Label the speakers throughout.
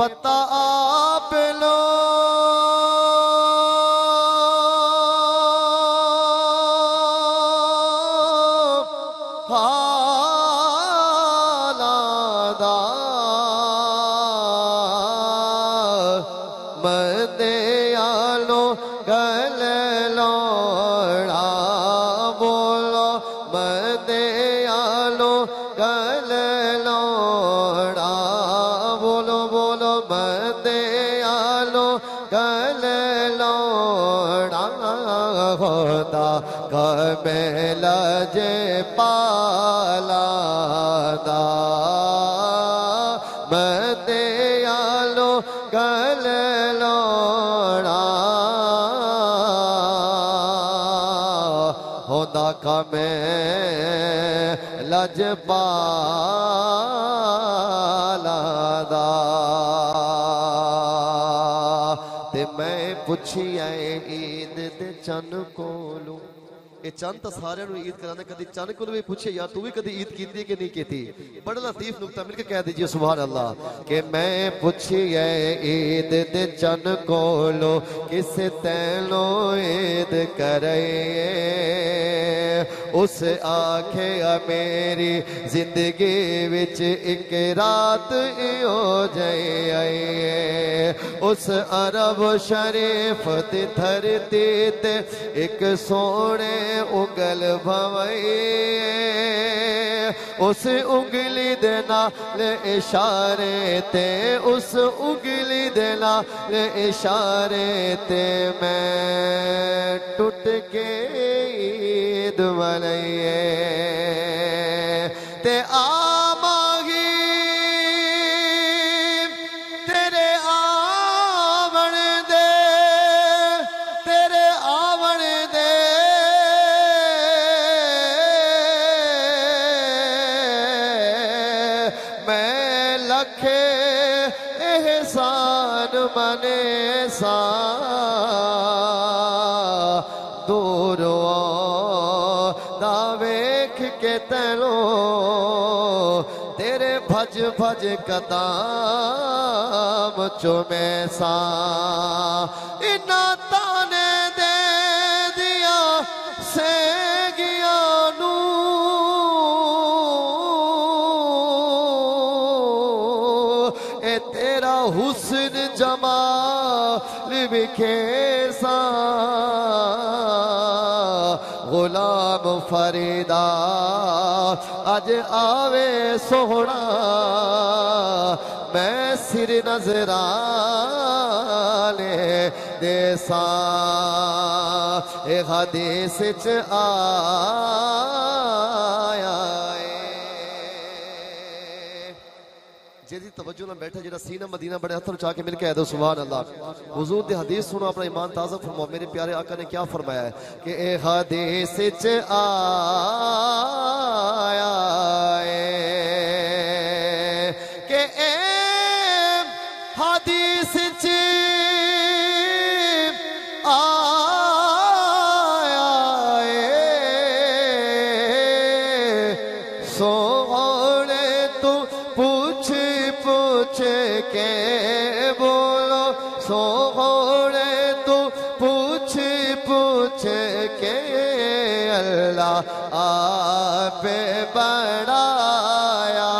Speaker 1: पता आप लो। आलो गल लोड़ा कमेल जे पाला मदे आलो गल लोड़ा होंदा कमे लज पाला ते मैं पुछिया ईद दे चन कोलू। ਇਹ ਚੰਦ ਤਾਂ ਸਾਰਿਆਂ ਨੂੰ ਈਦ ਕਰਾਉਂਦਾ ਕਦੀ ਚੰਦ ਕੋਲ ਵੀ ਪੁੱਛੇ ਯਾਰ ਤੂੰ ਵੀ ਕਦੀ ਈਦ ਕੀਤੀ ਕਿ ਨਹੀਂ ਕੀਤੀ ਬੜਾ ਲਤੀਫ ਨੁਕਤਾ ਮਿਲ ਕੇ ਕਹਿ ਦਈਏ ਸੁਭਾਨ ਅੱਲਾ ਕਿ ਮੈਂ ਪੁੱਛਿਆ ਈਦ ਦੇ ਚੰਦ ਕੋਲੋਂ ਕਿਸ ਤੈਨੂੰ ਈਦ ਕਰੇ ਉਸ ਆਖਿਆ ਮੇਰੀ ਜ਼ਿੰਦਗੀ ਵਿੱਚ ਇੱਕ ਰਾਤ ਇਓ ਜਈ ਆਈ ਉਸ ਅਰਬ ਸ਼ਰੀਫ ਦੀ ਧਰਤੀ ਤੇ ਇੱਕ ਸੋਹਣੇ उगल भवई। उस उंगली देना ले इशारे ते, उस उंगली देना ले इशारे ते मैं टूट के ईद मनाइए। मने सा दूर दावेख के तैलो तेरे भज भज कदम चुमे सा। इना हुसन जमाल बिखेरसा गुलाम फरीदा अज आवे सोना मैं सिर नजरा ले देसा ए हदीस च आ तवज्जो ना बैठा जरा सीना मदीना बड़े हथर के मिलके आदा सुबह अल्लाह हुजूर दी हदीस सुनो, अपना ईमान ताज़ा फरमाओ। मेरे प्यारे आका ने क्या फरमाया है कि ए हदीस च आ पूछ के बोलो, सोहरे तू पूछ पूछ के अल्लाह आप बढ़ाया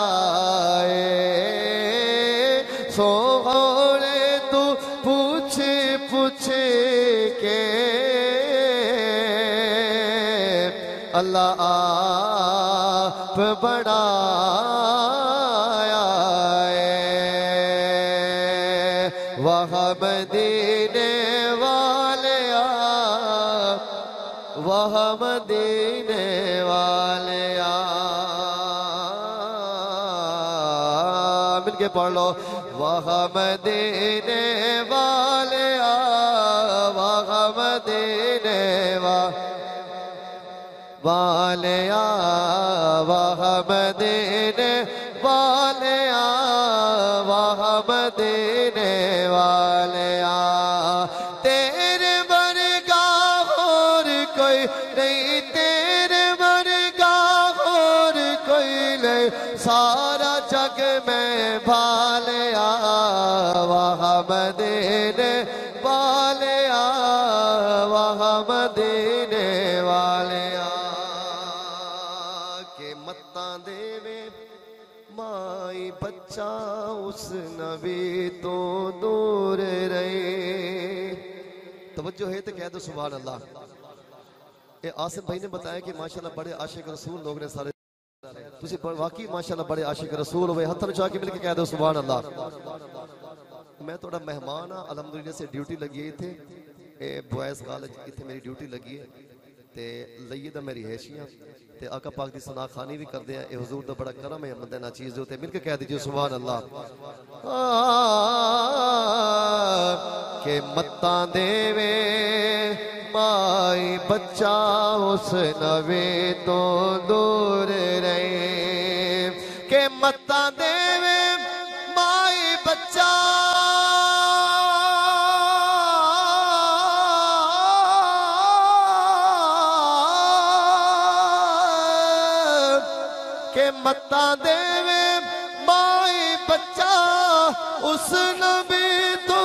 Speaker 1: सोहरे तू पूछ पूछ के अल्लाह आप बढ़ा मदीने वाले आ। मिल के पढ़ लो। वह मदीने वाले आ। वह मदीने वाले वाह मदीने वालिया वाह मदीने वालिया तेरे वाले आ मदीने वाले आ। के मत देवे, माई बच्चा उस नबी तो दूर रहे। तवज्जो है तो कह दो सुबह अल्लाह ये आसिफ भाई ने बताया कि माशाल्लाह बड़े आशिक रसूल लोग ने सारे वाकई माशाल्लाह बड़े आशिक रसूल हुए हथ चाह के मिलकर कह दो सुबह अल्लाह मैं थोड़ा मेहमान हाँ अलमदुल्ला से ड्यूटी लगी इतने बॉयज़ कॉलेज इतने मेरी ड्यूटी लगी है। तो लईदा मेरी हैशियाँ। तो आका पाक की सुना खानी भी करते हैं। हजूर का बड़ा करम है, बंद ना चीज़ उत्ते मिलकर कह दीजिए सुबह अल्लाह के मत देवे, माई बच्चा उस नवे तो दूर रहे। के मत्ता दे मता देवे, माए बच्चा, उस नबी तो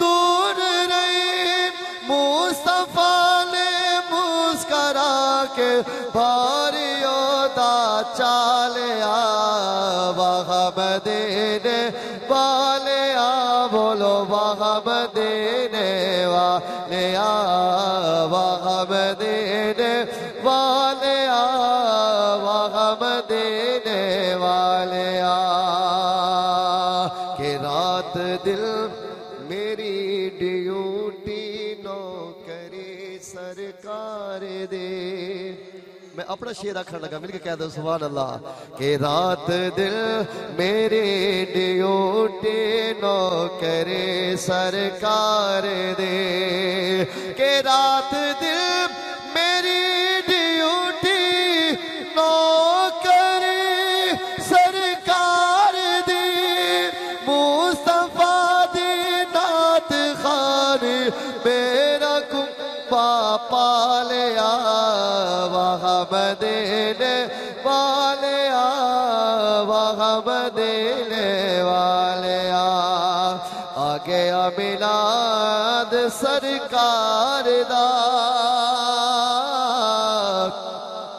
Speaker 1: दूर रही। मुस्तफ़ा ने मुस्करा के भारियो दा चाले वह मदीने वाले आ बोलो वह मदीने वाले आ वह मदीने दिल मेरी ड्यूटी नौकरी सरकार दे। मैं अपना शेर आखन लगा, मिलके कह दो सुभान अल्लाह के रात दिल मेरी ड्यूटी नौकरी सरकार दे। कि रात दिल वाह मदीने वालिया वाह मदीने वालिया। आ गया मिलाद सरकार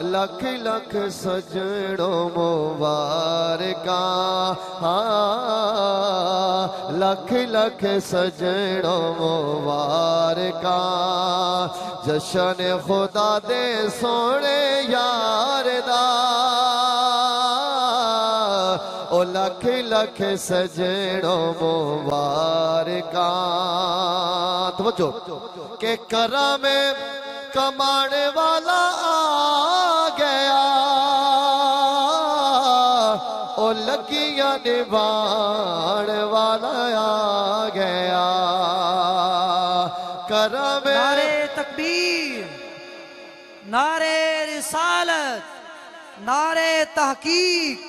Speaker 1: लख लख सजड़ो मुबारका। हाँ। लख लख सजड़ो मुबारका। जशन खुदा दे सोने यार दा। ओ लख लख सजड़ो मुबारका। तवज्जो, के करा में कमाने वाला आ ओ लगिया निभाण वाला आ गया। करम
Speaker 2: नारे तकबीर, नारे रिसालत, नारे तहकीक,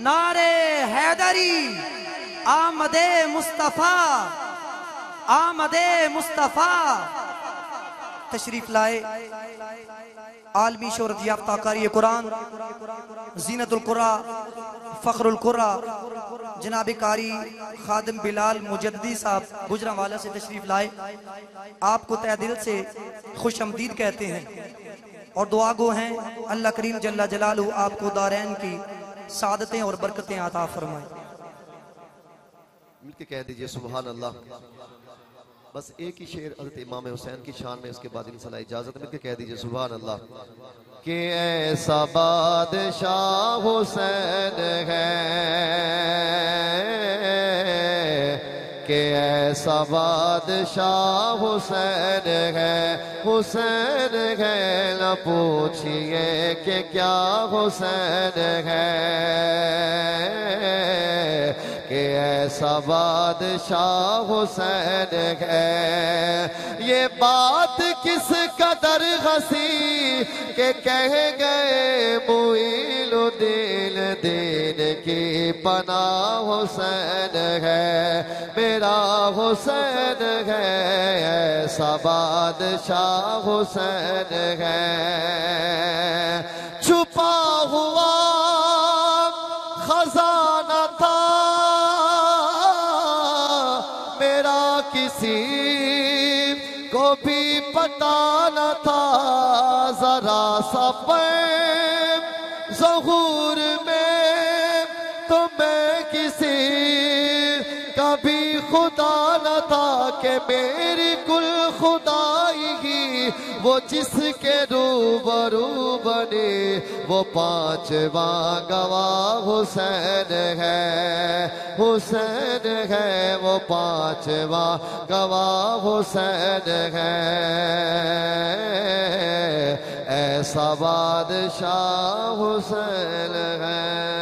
Speaker 2: नारे हैदरी, आमदे मुस्तफ़ा आमदे मुस्तफ़ा। तशरीफ़ लाए। आलमी शोहरत याफ्ता कारी कुरान। जीनतुल कुरा, फ़खरुल कुरा। जनाब कारी खादिम बिलाल मुजद्दी साहब गुजरावाला से तशरीफ़ लाए। आपको तय दिल से खुश आमदीद कहते हैं। और दुआ गो हैं, अल्लाह करीम जल्ला जलालू आपको दारैन की सादतें और बरकतें आता फरमाए।
Speaker 1: मिलके कह दीजिए सुबहान अल्लाह। बस एक ही शेर हज़रत इमाम हुसैन की शान में उसके बाद इंशाल्लाह इजाज़त मिलके कह दीजिए सुबहान अल्लाह कि ऐसा बादशाह हुसैन है के ऐसा बादशाह हुसैन है। हुसैन है, न पूछिए कि क्या हुसैन है। कि ऐसा बादशाह हुसैन है। ये बात किस कदर हसी के कह गए मुइलुद्दीन दीन की पना हुसैन है। मेरा हुसैन है, ऐसा बादशाह हुसैन है। भी पता न था, जरा सफ़र जहूर में तो मैं किसी, कभी खुदा न था कि मेरी वो जिसके रूबरू बने, वो पांचवा गवाह हुसैन है। हुसैन है, वो पांचवा गवाह हुसैन है। ऐसा बादशाह हुसैन है।